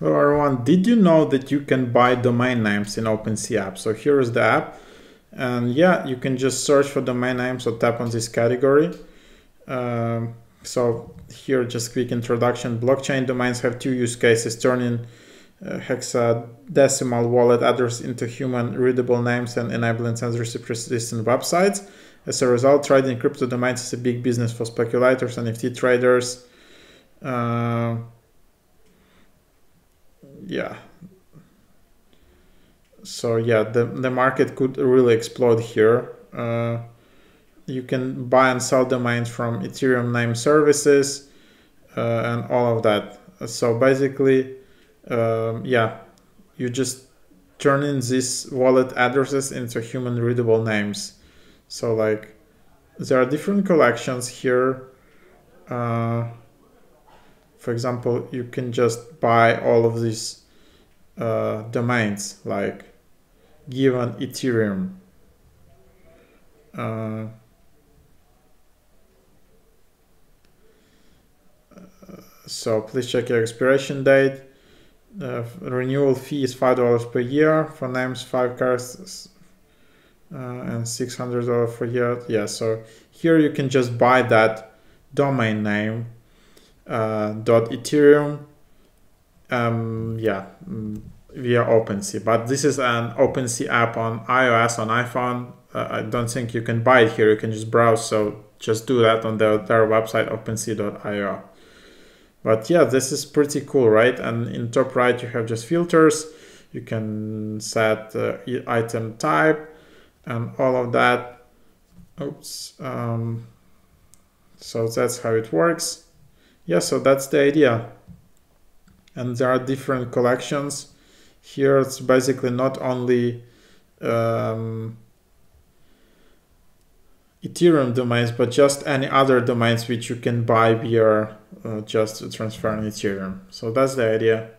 Hello everyone, did you know that you can buy domain names in OpenSea app? So here is the app and yeah, you can just search for domain names or tap on this category. Um, so here just quick introduction, blockchain domains have two use cases, turning uh, hexadecimal wallet address into human readable names and enabling censorship resistant websites. As a result, trading crypto domains is a big business for speculators, and NFT traders, uh, yeah. So yeah the, the market could really explode here. Uh, you can buy and sell domains from ethereum name services uh, and all of that. So basically um, yeah you just turn in these wallet addresses into human readable names. So like there are different collections here. Uh, for example, you can just buy all of these uh, domains like given Ethereum. Uh, so please check your expiration date. The renewal fee is five dollars per year for names, five cards, uh, and six hundred dollars per year. Yeah, so here you can just buy that domain name uh, dot Ethereum. Um, yeah, mm, via OpenSea. But this is an OpenSea app on iOS on iPhone. Uh, I don't think you can buy it here. You can just browse. So just do that on their, their website OpenSea.io. But yeah, this is pretty cool, right? And in top right, you have just filters. You can set uh, item type and all of that. Oops. Um, so that's how it works yeah, so that's the idea. And there are different collections. Here it's basically not only um, Ethereum domains, but just any other domains which you can buy via uh, just transferring Ethereum. So that's the idea.